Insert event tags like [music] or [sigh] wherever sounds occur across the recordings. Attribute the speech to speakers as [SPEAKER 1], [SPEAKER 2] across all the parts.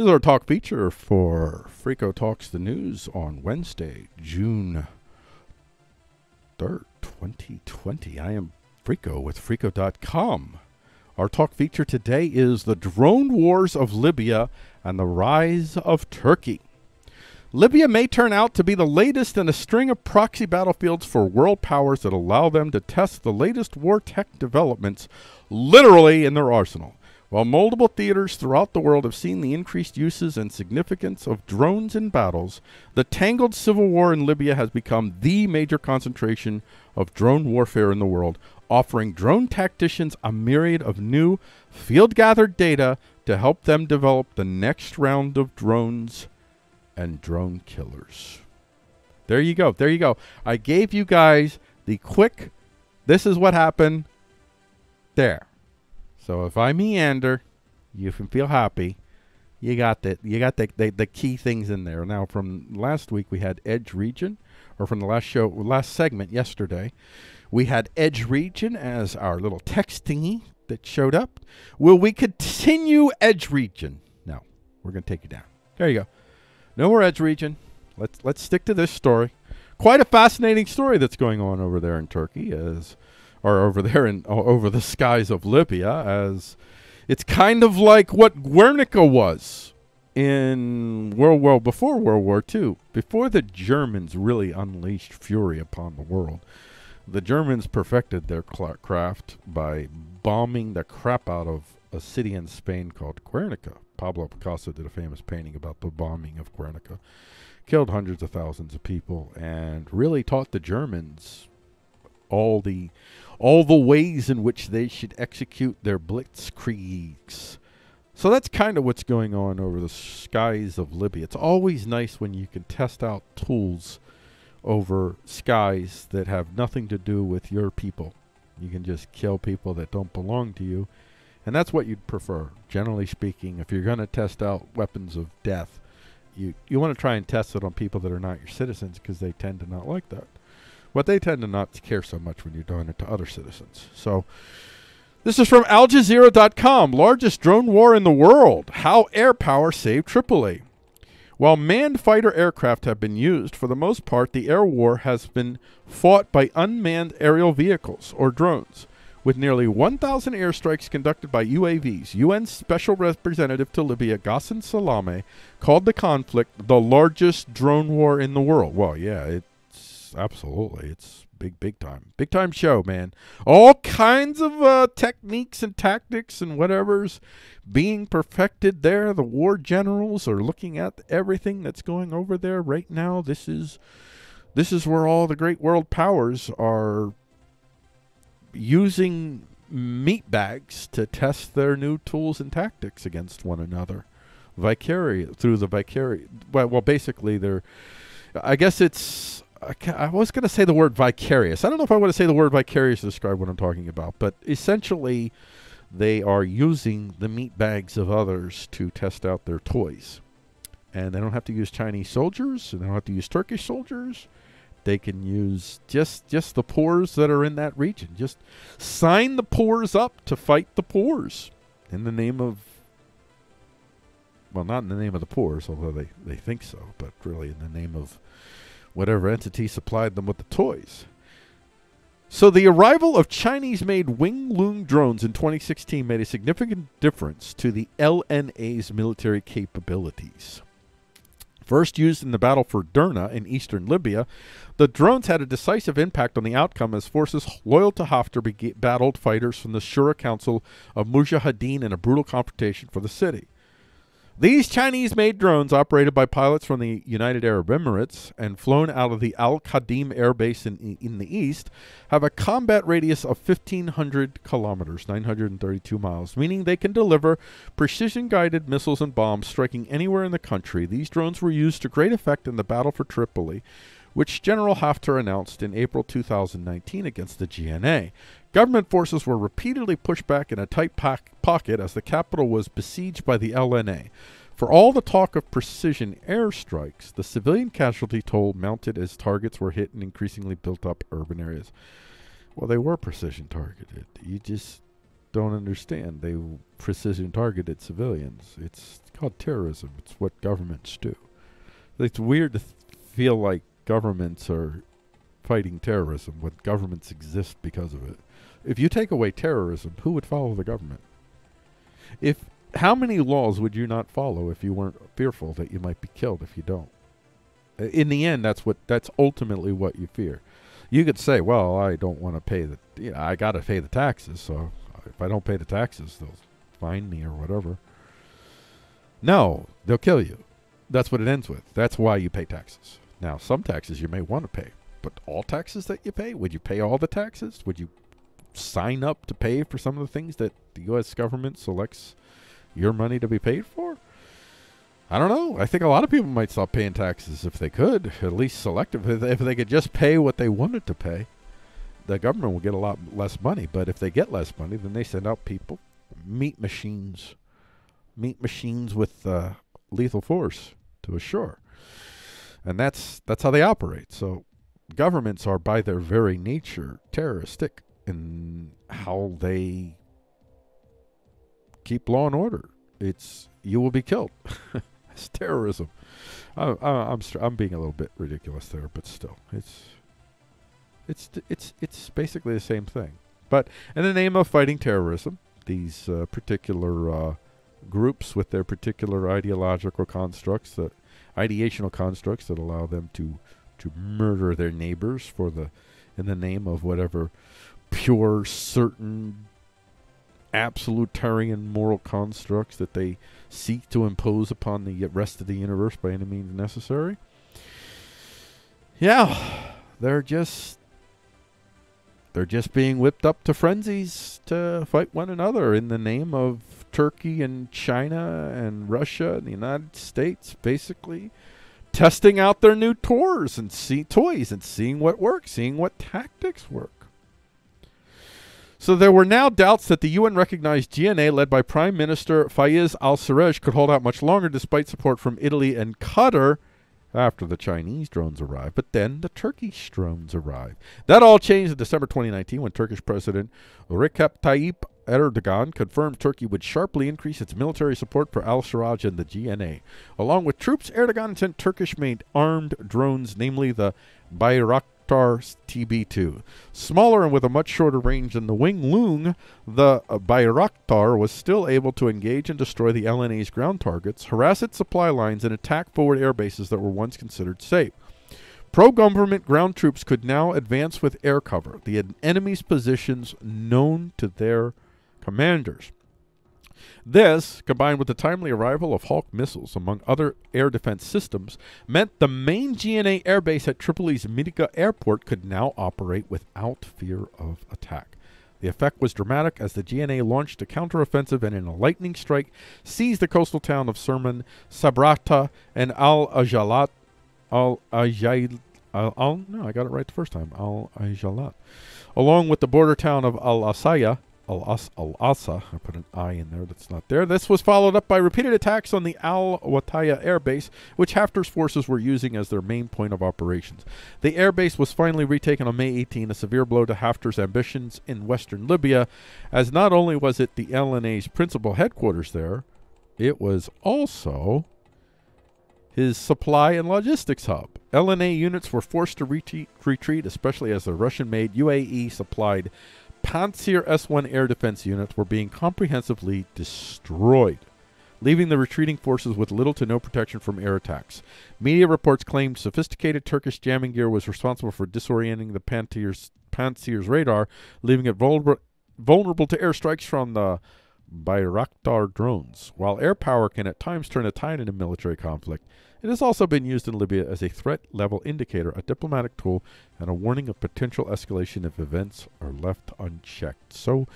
[SPEAKER 1] This is our talk feature for Frico Talks the News on Wednesday, June 3rd, 2020. I am Frico with Frico.com. Our talk feature today is the drone wars of Libya and the rise of Turkey. Libya may turn out to be the latest in a string of proxy battlefields for world powers that allow them to test the latest war tech developments literally in their arsenal. While multiple theaters throughout the world have seen the increased uses and significance of drones in battles, the tangled civil war in Libya has become the major concentration of drone warfare in the world, offering drone tacticians a myriad of new field gathered data to help them develop the next round of drones and drone killers. There you go. There you go. I gave you guys the quick, this is what happened there. So if I meander, you can feel happy. You got the you got the, the, the key things in there. Now from last week we had Edge Region, or from the last show last segment yesterday, we had Edge Region as our little text thingy that showed up. Will we continue Edge Region? No, we're gonna take you down. There you go. No more Edge Region. Let's let's stick to this story. Quite a fascinating story that's going on over there in Turkey as or over there in over the skies of Libya as it's kind of like what Guernica was in World War before World War II, before the Germans really unleashed fury upon the world. The Germans perfected their craft by bombing the crap out of a city in Spain called Guernica. Pablo Picasso did a famous painting about the bombing of Guernica. Killed hundreds of thousands of people and really taught the Germans all the all the ways in which they should execute their blitzkriegs. So that's kind of what's going on over the skies of Libya. It's always nice when you can test out tools over skies that have nothing to do with your people. You can just kill people that don't belong to you. And that's what you'd prefer, generally speaking. If you're going to test out weapons of death, you, you want to try and test it on people that are not your citizens because they tend to not like that. But they tend to not care so much when you're doing it to other citizens. So this is from Al Jazeera.com. Largest drone war in the world. How air power saved Tripoli. While manned fighter aircraft have been used, for the most part, the air war has been fought by unmanned aerial vehicles, or drones. With nearly 1,000 airstrikes conducted by UAVs, UN Special Representative to Libya, Ghassan Salameh, called the conflict the largest drone war in the world. Well, yeah, it absolutely. It's big, big time. Big time show, man. All kinds of uh, techniques and tactics and whatever's being perfected there. The war generals are looking at everything that's going over there right now. This is this is where all the great world powers are using meat bags to test their new tools and tactics against one another. Vicarious through the vicarious. Well, well, basically, they're. I guess it's I, was going to say the word vicarious. I don't know if I want to say the word vicarious to describe what I'm talking about, but essentially, they are using the meat bags of others to test out their toys. And they don't have to use Chinese soldiers, and they don't have to use Turkish soldiers. They can use just just the pores that are in that region. Just sign the pores up to fight the pores in the name of well, not in the name of the pores, although they, they think so, but really in the name of whatever entity supplied them with the toys. So the arrival of Chinese-made Wing Loong drones in 2016 made a significant difference to the LNA's military capabilities. First used in the battle for Derna in eastern Libya, the drones had a decisive impact on the outcome as forces loyal to Haftar battled fighters from the Shura Council of Mujahideen in a brutal confrontation for the city. These Chinese made drones, operated by pilots from the United Arab Emirates and flown out of the Al Khadim Air Base in, in the east, have a combat radius of 1,500 kilometers, 932 miles, meaning they can deliver precision guided missiles and bombs striking anywhere in the country. These drones were used to great effect in the battle for Tripoli, which General Haftar announced in April 2019 against the GNA. Government forces were repeatedly pushed back in a tight pocket as the capital was besieged by the LNA. For all the talk of precision airstrikes, the civilian casualty toll mounted as targets were hit in increasingly built up urban areas. Well, they were precision targeted. You just don't understand. They precision targeted civilians. It's called terrorism. It's what governments do. It's weird to feel like governments are fighting terrorism when governments exist because of it. If you take away terrorism, who would follow the government? If how many laws would you not follow if you weren't fearful that you might be killed if you don't? In the end, that's what that's ultimately what you fear. You could say, "Well, I don't want to pay the, you know, I got to pay the taxes, so if I don't pay the taxes, they'll fine me or whatever." No, they'll kill you. That's what it ends with. That's why you pay taxes. Now, some taxes you may want to pay, but all taxes that you pay, would you pay all the taxes? Would you sign up to pay for some of the things that the U.S. government selects your money to be paid for? I don't know. I think a lot of people might stop paying taxes if they could, at least selective. If they could just pay what they wanted to pay, the government will get a lot less money. But if they get less money, then they send out people, meat machines, meat machines with uh, lethal force to assure, and that's that's how they operate. So governments are by their very nature terroristic in how they keep law and order. It's you will be killed. [laughs] it's terrorism. I, I, I'm I'm being a little bit ridiculous there, but still, it's it's it's it's basically the same thing. But in the name of fighting terrorism, these uh, particular uh, groups with their particular ideological constructs, that ideational constructs that allow them to to murder their neighbors for the in the name of whatever pure, certain, absolutarian moral constructs that they seek to impose upon the rest of the universe by any means necessary. Yeah, they're just they're just being whipped up to frenzies to fight one another in the name of Turkey and China and Russia and the United States, basically testing out their new tours and see toys and seeing what works, seeing what tactics work. So there were now doubts that the UN recognized GNA led by Prime Minister Fayez al-Sarraj could hold out much longer despite support from Italy and Qatar after the Chinese drones arrived. But then the Turkish drones arrived. That all changed in December 2019 when Turkish President Recep Tayyip Erdogan confirmed Turkey would sharply increase its military support for al-Sarraj and the GNA. Along with troops, Erdogan sent Turkish-made armed drones, namely the Bayraktar TB2. Smaller and with a much shorter range than the Wing Loong, the Bayraktar was still able to engage and destroy the LNA's ground targets, harass its supply lines, and attack forward air bases that were once considered safe. Pro government ground troops could now advance with air cover, the enemy's positions known to their commanders. This, combined with the timely arrival of Hawk missiles, among other air defense systems, meant the main GNA airbase at Tripoli's Mitiga airport could now operate without fear of attack. The effect was dramatic as the GNA launched a counteroffensive and, in a lightning strike, seized the coastal town of Surman, Sabrata, and Al Ajalat. Al Ajail. Al, al, no, I got it right the first time. Al Ajalat. Along with the border town of Al Asaya, Al Asa. I put an I in there that's not there. This was followed up by repeated attacks on the Al Watiya air base, which Haftar's forces were using as their main point of operations. The air base was finally retaken on May 18, a severe blow to Haftar's ambitions in western Libya, as not only was it the LNA's principal headquarters there, it was also his supply and logistics hub. LNA units were forced to retreat especially as the Russian made UAE supplied Pantsir S-1 air defense units were being comprehensively destroyed, leaving the retreating forces with little to no protection from air attacks. Media reports claimed sophisticated Turkish jamming gear was responsible for disorienting the Pantsir's radar, leaving it vulnerable, vulnerable to airstrikes from the Bayraktar drones. While air power can at times turn a tide in a military conflict, it has also been used in Libya as a threat level indicator, a diplomatic tool, and a warning of potential escalation if events are left unchecked. So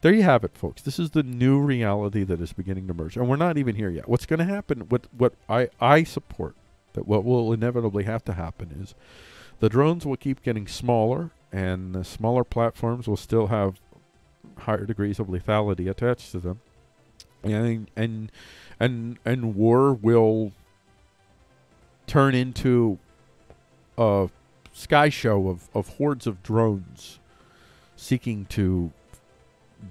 [SPEAKER 1] there you have it, folks. This is the new reality that is beginning to emerge. And we're not even here yet. What's going to happen, what, what I, I support, that what will inevitably have to happen is the drones will keep getting smaller, and the smaller platforms will still have higher degrees of lethality attached to them. And and and and war will turn into a sky show of, of hordes of drones seeking to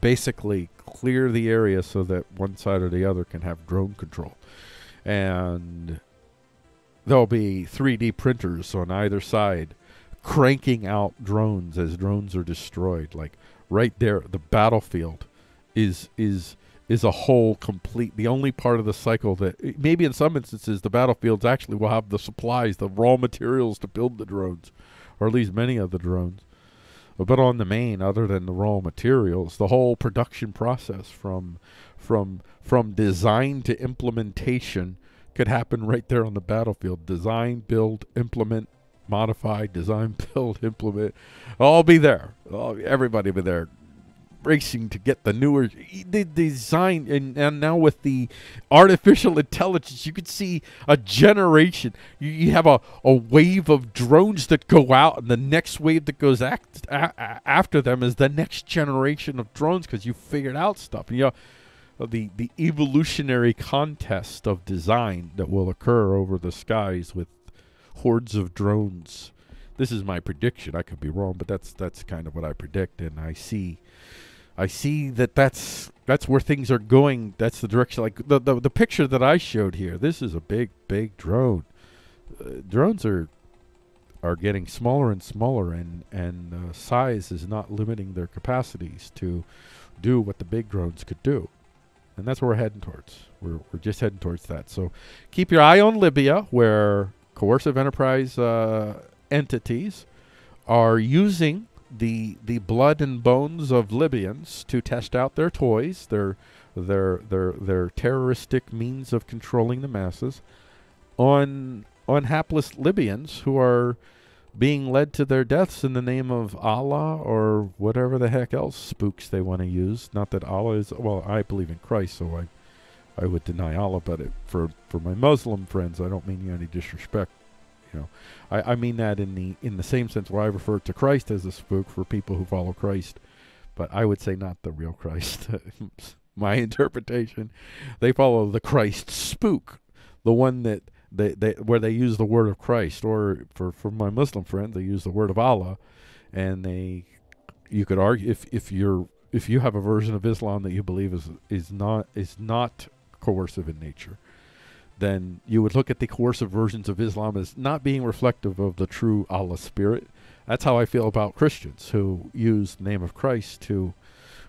[SPEAKER 1] basically clear the area so that one side or the other can have drone control. And there'll be 3D printers on either side cranking out drones as drones are destroyed. Like right there, the battlefield is is is a whole complete the only part of the cycle that maybe in some instances the battlefields actually will have the supplies the raw materials to build the drones or at least many of the drones. But on the main other than the raw materials the whole production process from from from design to implementation could happen right there on the battlefield. Design build implement modify design [laughs] build implement. All be there. All, everybody be there racing to get the newer the design. And, and now with the artificial intelligence you could see a generation. You, you have a, a wave of drones that go out and the next wave that goes act, a, after them is the next generation of drones because you figured out stuff. You know the the evolutionary contest of design that will occur over the skies with hordes of drones this is my prediction i could be wrong but that's that's kind of what i predict and i see I see that that's that's where things are going. That's the direction. Like the the, the picture that I showed here. This is a big big drone. Uh, drones are are getting smaller and smaller, and and uh, size is not limiting their capacities to do what the big drones could do. And that's where we're heading towards. We're we're just heading towards that. So keep your eye on Libya, where coercive enterprise uh, entities are using the the blood and bones of Libyans to test out their toys, their their their their terroristic means of controlling the masses, on on hapless Libyans who are being led to their deaths in the name of Allah or whatever the heck else spooks they want to use. Not that Allah is well, I believe in Christ, so I I would deny Allah, but it, for for my Muslim friends, I don't mean any disrespect. You know, I, I mean that in the in the same sense where I refer to Christ as a spook for people who follow Christ, but I would say not the real Christ. [laughs] My interpretation, they follow the Christ spook, the one that they, they where they use the word of Christ, or for for my Muslim friends, they use the word of Allah, and they you could argue if if you're if you have a version of Islam that you believe is is not is not coercive in nature, then you would look at the coercive versions of Islam as not being reflective of the true Allah spirit. That's how I feel about Christians who use the name of Christ to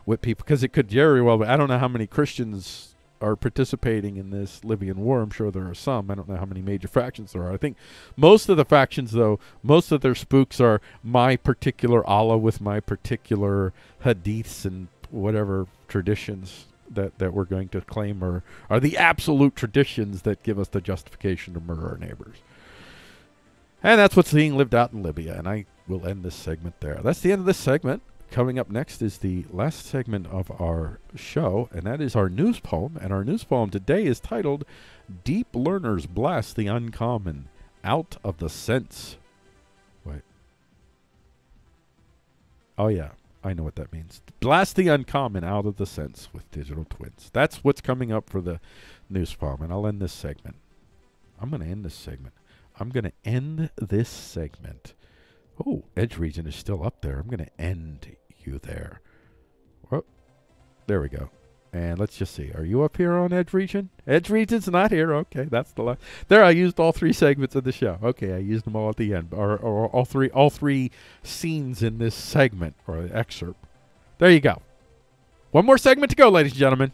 [SPEAKER 1] whip people, because it could very well. I don't know how many Christians are participating in this Libyan war. I'm sure there are some. I don't know how many major factions there are. I think most of the factions, though, most of their spooks are my particular Allah with my particular hadiths and whatever traditions that, that we're going to claim are, are the absolute traditions that give us the justification to murder our neighbors. And that's what's being lived out in Libya. And I will end this segment there. That's the end of this segment. Coming up next is the last segment of our show, and that is our news poem. And our news poem today is titled Deep Learners Blast the Uncommon Out of the Sense. Wait. Oh, yeah. I know what that means. Blast the uncommon out of the sense with digital twins. That's what's coming up for the news poem, and I'll end this segment. I'm going to end this segment. I'm going to end this segment. Oh, Edge Region is still up there. I'm going to end you there. Oh, there we go. And let's just see. Are you up here on Edge Region? Edge Region's not here. Okay, that's the last. There, I used all three segments of the show. Okay, I used them all at the end, or, or all three, all three scenes in this segment or excerpt. There you go. One more segment to go, ladies and gentlemen.